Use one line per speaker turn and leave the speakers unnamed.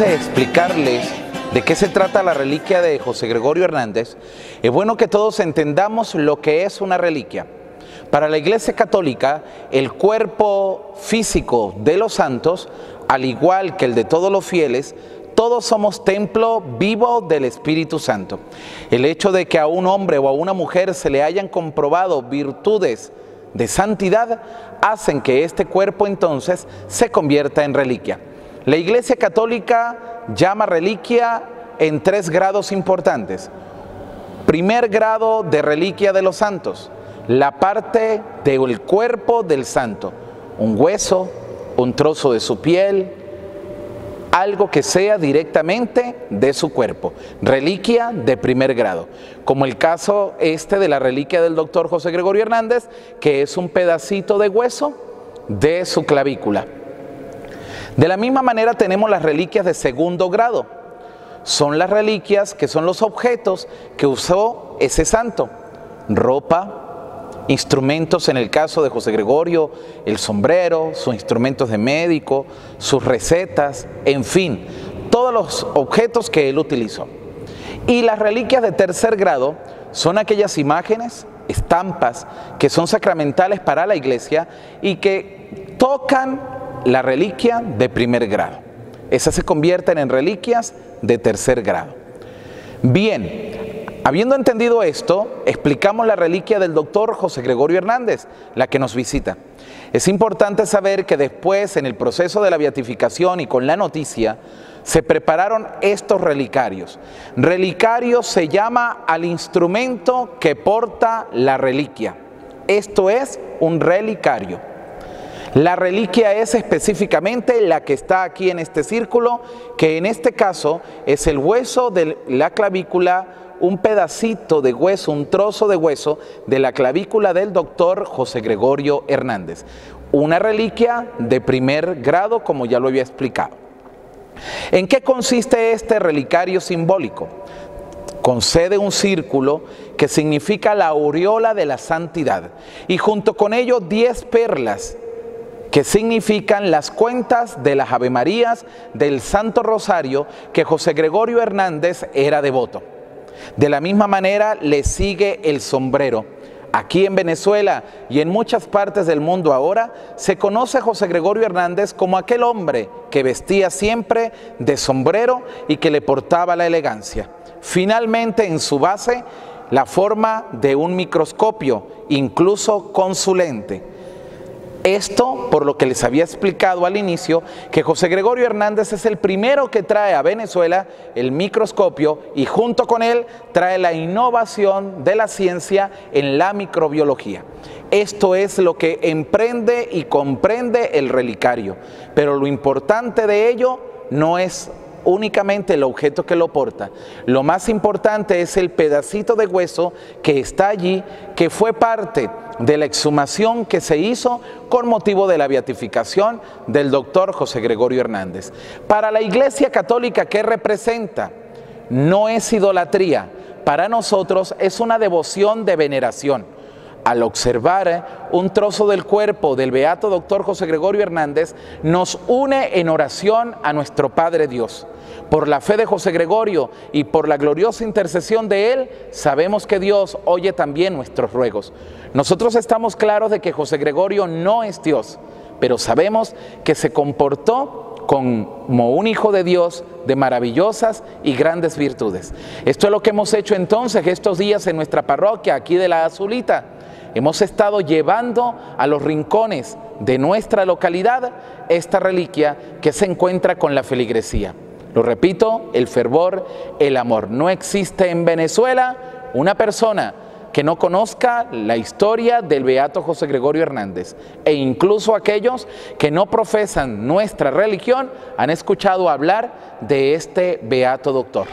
De explicarles de qué se trata la reliquia de José Gregorio Hernández, es bueno que todos entendamos lo que es una reliquia. Para la Iglesia Católica, el cuerpo físico de los santos, al igual que el de todos los fieles, todos somos templo vivo del Espíritu Santo. El hecho de que a un hombre o a una mujer se le hayan comprobado virtudes de santidad hacen que este cuerpo entonces se convierta en reliquia. La Iglesia Católica llama reliquia en tres grados importantes. Primer grado de reliquia de los santos, la parte del cuerpo del santo, un hueso, un trozo de su piel, algo que sea directamente de su cuerpo, reliquia de primer grado, como el caso este de la reliquia del doctor José Gregorio Hernández, que es un pedacito de hueso de su clavícula. De la misma manera tenemos las reliquias de segundo grado, son las reliquias que son los objetos que usó ese santo, ropa, instrumentos en el caso de José Gregorio, el sombrero, sus instrumentos de médico, sus recetas, en fin, todos los objetos que él utilizó. Y las reliquias de tercer grado son aquellas imágenes, estampas, que son sacramentales para la iglesia y que tocan la reliquia de primer grado. Esas se convierten en reliquias de tercer grado. Bien, Habiendo entendido esto, explicamos la reliquia del doctor José Gregorio Hernández, la que nos visita. Es importante saber que después, en el proceso de la beatificación y con la noticia, se prepararon estos relicarios. Relicario se llama al instrumento que porta la reliquia. Esto es un relicario. La reliquia es específicamente la que está aquí en este círculo, que en este caso es el hueso de la clavícula un pedacito de hueso, un trozo de hueso de la clavícula del doctor José Gregorio Hernández. Una reliquia de primer grado, como ya lo había explicado. ¿En qué consiste este relicario simbólico? Concede un círculo que significa la aureola de la santidad y junto con ello diez perlas que significan las cuentas de las Ave Marías del Santo Rosario que José Gregorio Hernández era devoto. De la misma manera le sigue el sombrero. Aquí en Venezuela y en muchas partes del mundo ahora se conoce a José Gregorio Hernández como aquel hombre que vestía siempre de sombrero y que le portaba la elegancia. Finalmente en su base la forma de un microscopio, incluso consulente. Esto por lo que les había explicado al inicio, que José Gregorio Hernández es el primero que trae a Venezuela el microscopio y junto con él trae la innovación de la ciencia en la microbiología. Esto es lo que emprende y comprende el relicario, pero lo importante de ello no es únicamente el objeto que lo porta. Lo más importante es el pedacito de hueso que está allí, que fue parte de la exhumación que se hizo con motivo de la beatificación del doctor José Gregorio Hernández. Para la Iglesia Católica, ¿qué representa? No es idolatría, para nosotros es una devoción de veneración al observar un trozo del cuerpo del beato doctor José Gregorio Hernández, nos une en oración a nuestro Padre Dios. Por la fe de José Gregorio y por la gloriosa intercesión de él, sabemos que Dios oye también nuestros ruegos. Nosotros estamos claros de que José Gregorio no es Dios, pero sabemos que se comportó como un hijo de Dios de maravillosas y grandes virtudes. Esto es lo que hemos hecho entonces estos días en nuestra parroquia aquí de la Azulita Hemos estado llevando a los rincones de nuestra localidad esta reliquia que se encuentra con la feligresía. Lo repito, el fervor, el amor. No existe en Venezuela una persona que no conozca la historia del beato José Gregorio Hernández. E incluso aquellos que no profesan nuestra religión han escuchado hablar de este beato doctor.